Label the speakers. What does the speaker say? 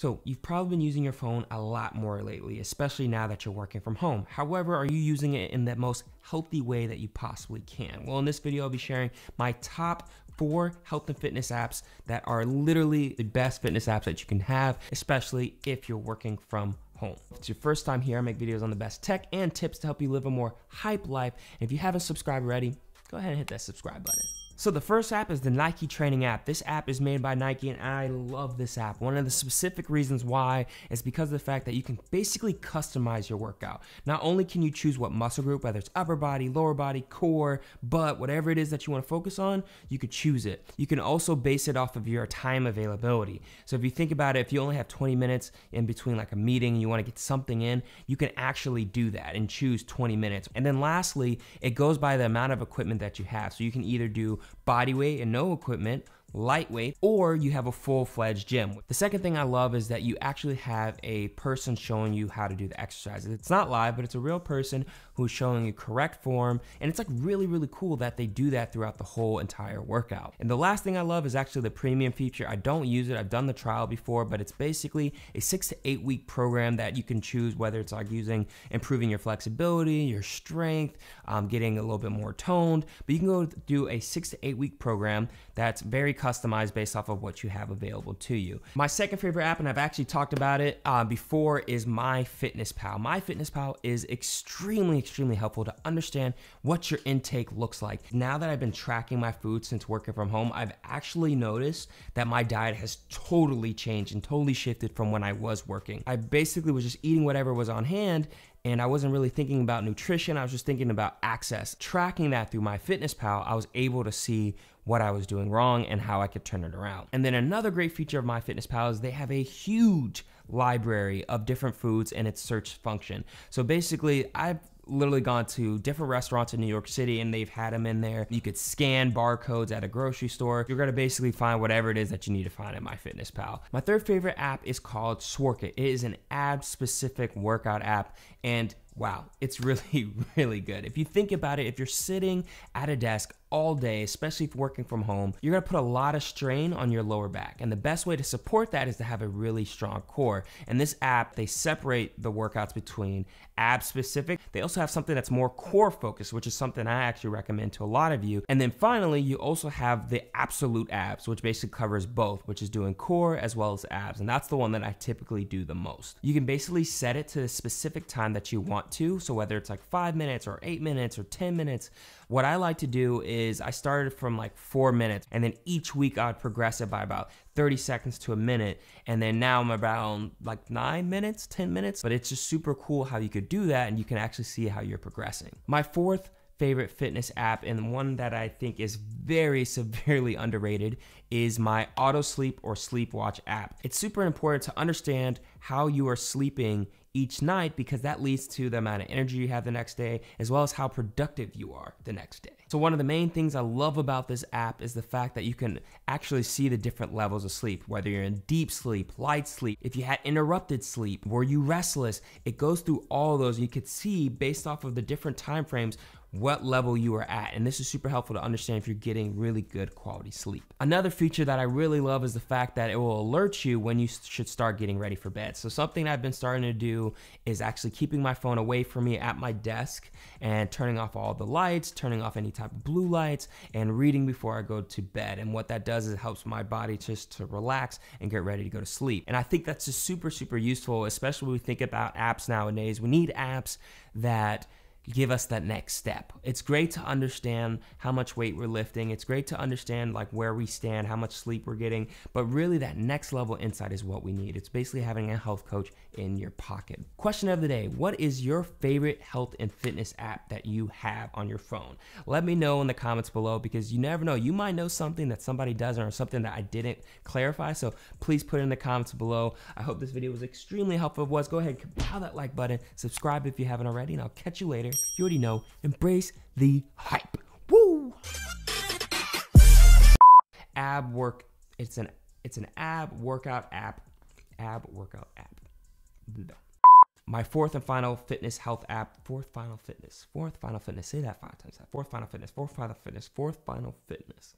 Speaker 1: So, you've probably been using your phone a lot more lately, especially now that you're working from home. However, are you using it in the most healthy way that you possibly can? Well, in this video, I'll be sharing my top four health and fitness apps that are literally the best fitness apps that you can have, especially if you're working from home. If it's your first time here, I make videos on the best tech and tips to help you live a more hype life. And if you haven't subscribed already, go ahead and hit that subscribe button. So the first app is the Nike Training app. This app is made by Nike and I love this app. One of the specific reasons why is because of the fact that you can basically customize your workout. Not only can you choose what muscle group, whether it's upper body, lower body, core, butt, whatever it is that you want to focus on, you could choose it. You can also base it off of your time availability. So if you think about it, if you only have 20 minutes in between like a meeting and you want to get something in, you can actually do that and choose 20 minutes. And then lastly, it goes by the amount of equipment that you have. So you can either do body weight and no equipment, lightweight, or you have a full fledged gym. The second thing I love is that you actually have a person showing you how to do the exercises. It's not live, but it's a real person who's showing you correct form. And it's like really, really cool that they do that throughout the whole entire workout. And the last thing I love is actually the premium feature. I don't use it, I've done the trial before, but it's basically a six to eight week program that you can choose whether it's like using improving your flexibility, your strength, um, getting a little bit more toned. But you can go do a six to eight week program that's very customized based off of what you have available to you. My second favorite app, and I've actually talked about it uh, before, is MyFitnessPal. MyFitnessPal is extremely, extremely helpful to understand what your intake looks like. Now that I've been tracking my food since working from home, I've actually noticed that my diet has totally changed and totally shifted from when I was working. I basically was just eating whatever was on hand and I wasn't really thinking about nutrition. I was just thinking about access. Tracking that through MyFitnessPal, I was able to see what I was doing wrong and how I could turn it around. And then another great feature of MyFitnessPal is they have a huge library of different foods and its search function. So basically, I've literally gone to different restaurants in New York City and they've had them in there. You could scan barcodes at a grocery store. You're gonna basically find whatever it is that you need to find in MyFitnessPal. My third favorite app is called Sworkit. It is an ab specific workout app and wow, it's really, really good. If you think about it, if you're sitting at a desk all day, especially if working from home, you're gonna put a lot of strain on your lower back. And the best way to support that is to have a really strong core. And this app, they separate the workouts between ab specific. They also have something that's more core focused, which is something I actually recommend to a lot of you. And then finally, you also have the absolute abs, which basically covers both, which is doing core as well as abs. And that's the one that I typically do the most. You can basically set it to the specific time that you want to. So whether it's like five minutes or eight minutes or 10 minutes, what I like to do is I started from like four minutes and then each week I'd progress it by about 30 seconds to a minute. And then now I'm around like nine minutes, 10 minutes. But it's just super cool how you could do that and you can actually see how you're progressing. My fourth favorite fitness app and one that I think is very severely underrated is my auto sleep or sleep watch app. It's super important to understand how you are sleeping each night because that leads to the amount of energy you have the next day as well as how productive you are the next day. So, one of the main things I love about this app is the fact that you can actually see the different levels of sleep, whether you're in deep sleep, light sleep, if you had interrupted sleep, were you restless? It goes through all those. You could see based off of the different time frames what level you are at. And this is super helpful to understand if you're getting really good quality sleep. Another feature that I really love is the fact that it will alert you when you should start getting ready for bed. So, something I've been starting to do is actually keeping my phone away from me at my desk and turning off all the lights, turning off any type of blue lights, and reading before I go to bed. And what that does is it helps my body just to relax and get ready to go to sleep. And I think that's just super, super useful, especially when we think about apps nowadays. We need apps that give us that next step. It's great to understand how much weight we're lifting. It's great to understand like where we stand, how much sleep we're getting, but really that next level insight is what we need. It's basically having a health coach in your pocket. Question of the day, what is your favorite health and fitness app that you have on your phone? Let me know in the comments below because you never know, you might know something that somebody doesn't or something that I didn't clarify. So please put in the comments below. I hope this video was extremely helpful. If it was, go ahead, and pound that like button, subscribe if you haven't already, and I'll catch you later. You already know. Embrace the hype. Woo! Ab work. It's an it's an ab workout app. Ab workout app. My fourth and final fitness health app. Fourth final fitness. Fourth final fitness. Say that five times. That fourth final fitness. Fourth final fitness. Fourth final fitness.